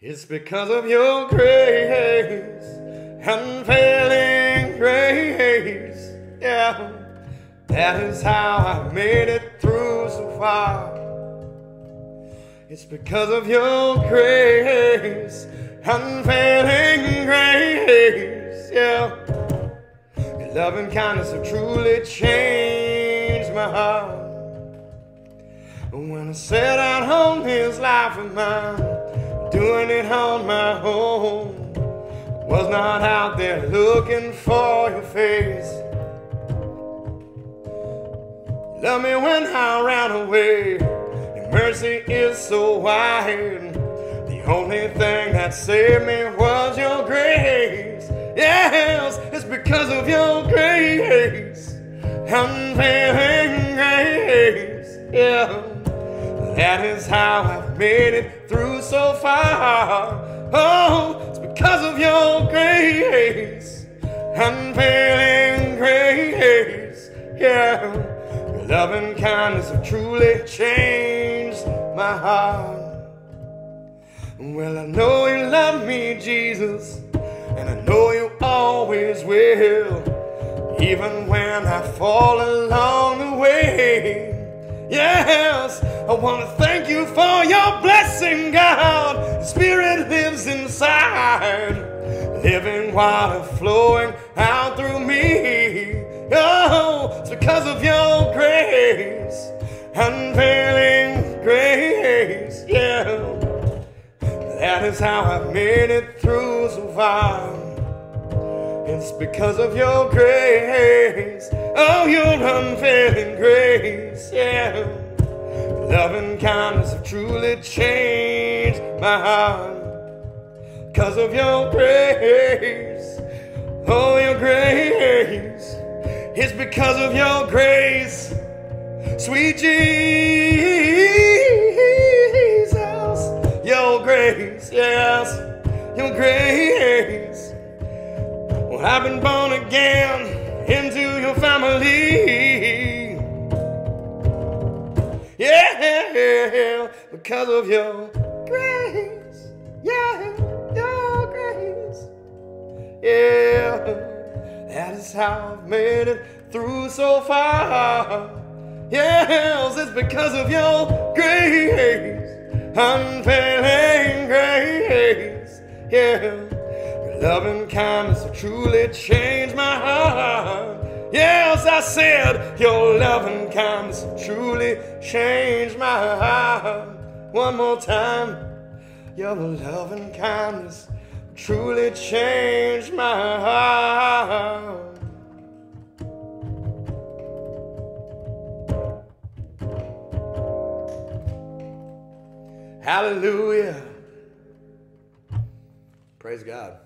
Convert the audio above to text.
It's because of your grace, unfailing grace. Yeah, that is how I made it through so far. It's because of your grace, unfailing grace. Yeah, your love and kindness have truly changed my heart. When I set out on this life of mine doing it on my own. Was not out there looking for your face. Love me when I ran away. Your mercy is so wide. The only thing that saved me was your grace. Yes, it's because of your grace. I'm Unfailing grace. Yeah. That is how I've made it through so far. Oh, it's because of your grace, unfailing grace. Yeah, your love and kindness have truly changed my heart. Well, I know you love me, Jesus, and I know you always will, even when I fall along the way. Yes, I want to thank you for your blessing, God. Spirit lives inside, living water flowing out through me. Oh, it's because of your grace, unfailing grace. Yeah, that is how I've made it through so far. It's because of your grace, oh, your unfailing grace, yeah. Love and kindness have truly changed my heart. Because of your grace, oh, your grace. It's because of your grace, sweet Jesus. Your grace, yes, your grace. Well, I've been born again into your family. Because of your grace. Yeah, your grace. Yeah, that is how I've made it through so far. Yes, it's because of your grace, unfailing grace. Yeah. Love and kindness have truly changed my heart. Yes, I said your love and kindness truly changed my heart. One more time. Your love and kindness truly changed my heart. Hallelujah. Praise God.